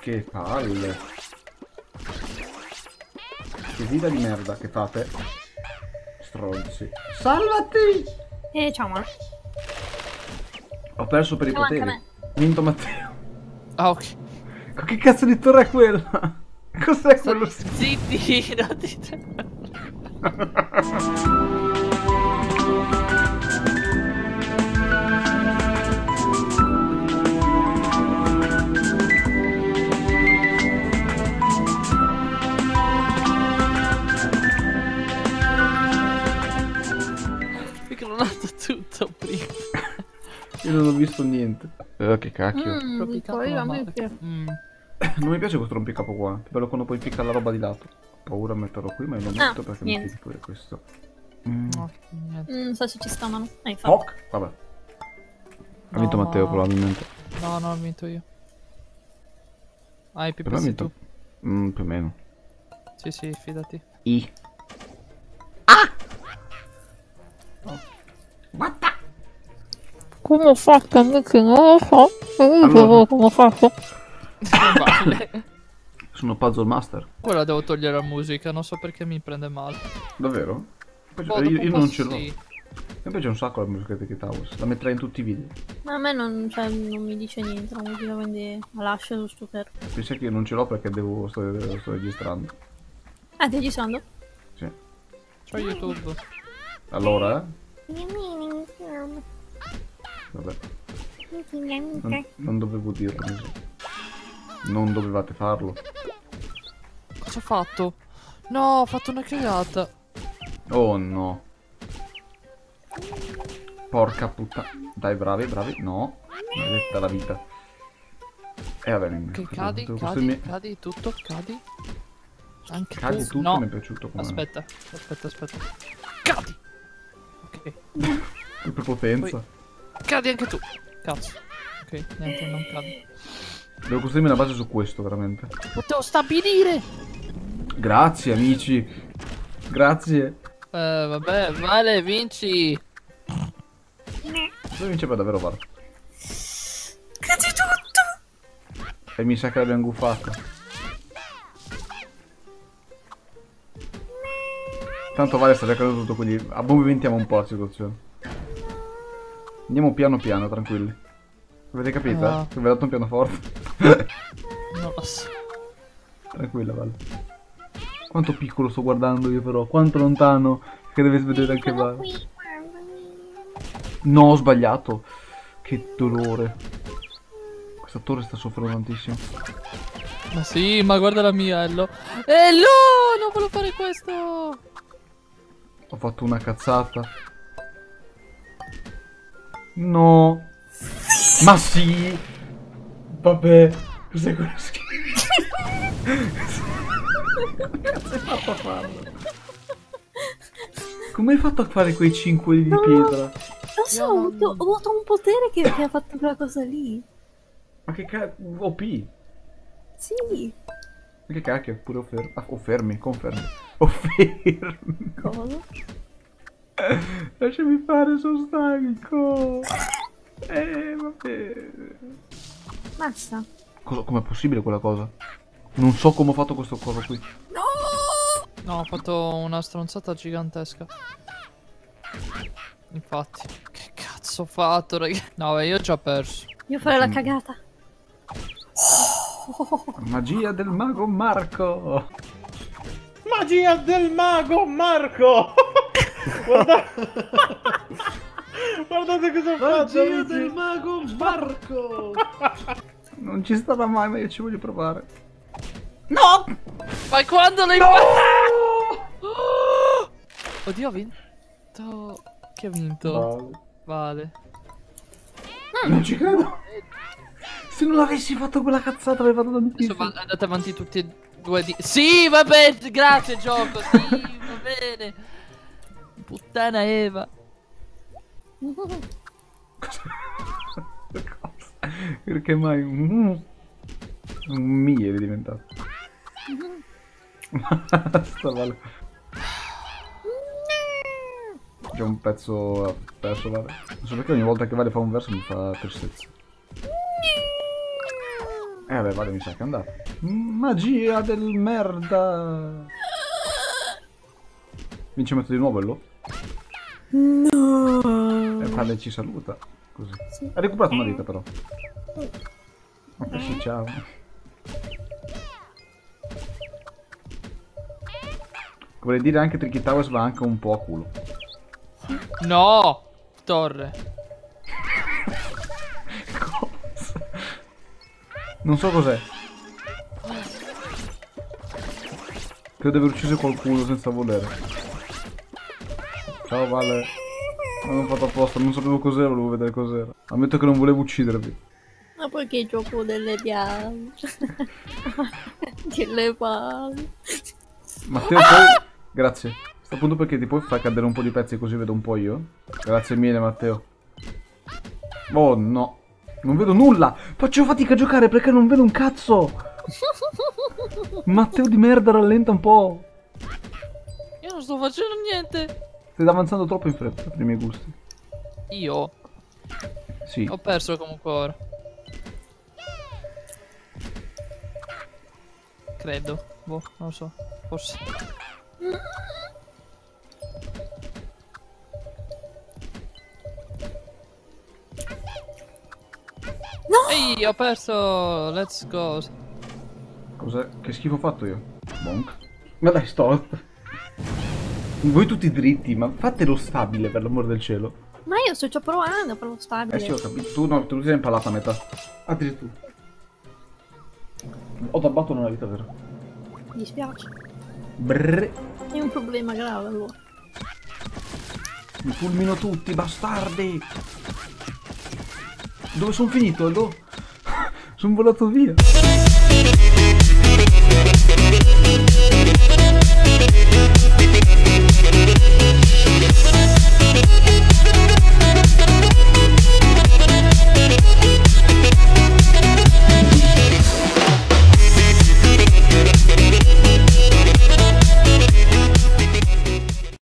Che palle. Che vita di merda che fate. Stronzi. Salvati! Eh, ciao, ma. Ho perso per i Ciao anche poteri. Vinto Matteo. Ah, ok. Ma che cazzo di torre è quella? Cos'è quello? Zitti, non ti... non ho visto niente. Eh, che cacchio. Mm, poi a me male. piace. Mm. Non mi piace questo rompicapo qua. Che bello quando poi impicca la roba di lato. Ho paura a metterlo qui, ma io lo Ah, metto perché niente. mi piace pure questo. Mm. Mm, Non so se ci sta, ma no. Eh, infatti. Fuck! Vabbè. Ha vinto No, Matteo ma- probabilmente. No, no, ho vinto io. Ah, hai più Per me ha passi vinto. tu. Mm, più o meno. Sì, sì, fidati. I. Come ho fatto amici? Non lo so. Non Allora. come ho fatto. Non vale. Sono puzzle master. Ora devo togliere la musica, non so perché mi prende male. Davvero? Poi- io io non ce l'ho. sì. Mi piace un sacco la musica di Towers. La metterei in tutti i video. Ma a me non, cioè, non mi dice niente la musica, quindi la lascio giusto per. Pensa che io non ce l'ho perché devo. sto, sto registrando. Ah, stai registrando? Sì. C'ho YouTube. Allora, eh? Vabbè. Non, non dovevo dirlo. Non dovevate farlo. Cosa ho fatto? No, ho fatto una cagata. Oh no. Porca puttana. Dai, bravi, bravi. No. Maledetta la vita. E vabbè, mi Che cadi, cadi, costruirmi- tutto, tutto, cadi. Anche Cadi tu. tutto, no. mi è piaciuto come. Aspetta, aspetta, aspetta. Cadi! Ok, Che prepotenza. Cadi anche tu. Cazzo. Ok, niente, non cadi. Devo costruirmi una base su questo, veramente. Potevo stabilire! Grazie, amici. Grazie. Eh, vabbè, vale, vinci! Dove vince per davvero Varo? Cadi tutto! E mi sa che l'abbiamo guffata. Tanto Vale sta già cadendo tutto, quindi abbomventiamo un po' la situazione. Andiamo piano piano, tranquilli. Avete capito? Ah. eh? Che vi ho dato un pianoforte. Non lo so. Tranquilla, Vale. Quanto piccolo sto guardando io però, quanto lontano che deve vedere anche Vale. No, ho sbagliato. Che dolore. Questa torre sta soffrendo tantissimo. Ma sì, ma guarda la mia, Ello. Ello! Non volevo fare questo! Ho fatto una cazzata. No. Ma sì. Vabbè. Cos'è quello schifo? Come cazzo hai fatto a farlo? Come hai fatto a fare quei 5 di pietra? Non so, ho avuto, ho avuto un potere che, che ha fatto quella cosa lì. Ma che cazzo? OP. Sì. Ma che cacchio? Pure offer- ah, offermi, confermi. Offermi. Cosa? Lasciami fare, sono stanco. Eh, vabbè. Basta. Cosa, com'è possibile quella cosa? Non so come ho fatto questo coso qui. No, ho fatto una stronzata gigantesca. Infatti. Che cazzo ho fatto, raga? No, beh, io ho già perso. Io farei la cagata. Magia del mago Marco. Magia del mago Marco! Guardate... Guardate cosa ho fatto, amici. mago Marco. Non ci starà mai, ma io ci voglio provare. No! Ma quando l'hai fatto? Oddio, ho vinto. Chi ha vinto? Vale. Non ci credo. Se non avessi fatto quella cazzata avrei fatto Adesso tantissimo. va- andate avanti tutti e due di... Sì, vabbè, grazie gioco, sì, va bene. Puttana Eva. Perché mai un... Mi eri diventato. Basta, vale. C'è un pezzo perso, vale. Non so perché ogni volta che vale fa un verso mi fa tristezza. Eh vabbè, vale, mi sa che è andato. Magia del merda. Vince metto di nuovo il lo? No. E Palle ci saluta. Così. Sì. Ha recuperato una vita però. Ok, sì, ciao. Vorrei dire anche Tricky Towers va anche un po' a culo. No! Torre. Cosa? Non so cos'è. Credo di aver ucciso qualcuno senza volere. Ciao Vale. Non ho fatto apposta, non sapevo cos'era, volevo vedere cos'era. Ammetto che non volevo uccidervi. Ma perché gioco delle piante? delle palle. Matteo poi... Grazie. Sto appunto perché ti puoi far cadere un po' di pezzi così vedo un po' io? Grazie mille Matteo. Oh no. Non vedo nulla. Faccio fatica a giocare perché non vedo un cazzo. Matteo di merda rallenta un po'. Io non sto facendo niente. Stai avanzando troppo in fretta per i miei gusti. Io Sì. ho perso comunque ora. Credo. Boh, non lo so. Forse. Ehi, ho perso. Let's go. Cos'è? Che schifo ho fatto io? Bonk. Ma dai, sto. Voi tutti dritti, ma fate lo stabile per l'amor del cielo. Ma io sto provando per lo stabile. Eh sì, ho capito. Tu no, tu sei impalato a metà. Addirittura. Ho dabbato una vita vera. Mi dispiace. Brrr. È un problema grave allora. Mi fulmino tutti, bastardi! Dove sono finito? Do... sono volato via! Thank